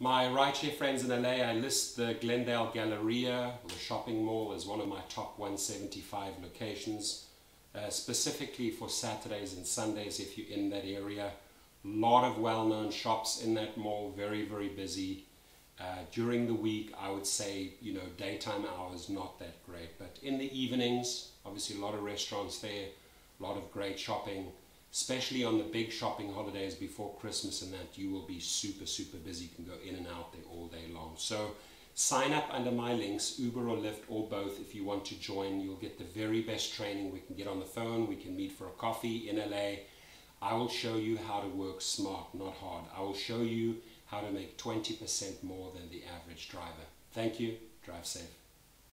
My rideshare friends in LA, I list the Glendale Galleria, the shopping mall, as one of my top 175 locations, uh, specifically for Saturdays and Sundays if you're in that area. A lot of well-known shops in that mall, very, very busy. Uh, during the week, I would say, you know, daytime hours, not that great. But in the evenings, obviously a lot of restaurants there, a lot of great shopping especially on the big shopping holidays before Christmas and that, you will be super, super busy. You can go in and out there all day long. So sign up under my links, Uber or Lyft or both. If you want to join, you'll get the very best training. We can get on the phone, we can meet for a coffee in LA. I will show you how to work smart, not hard. I will show you how to make 20% more than the average driver. Thank you. Drive safe.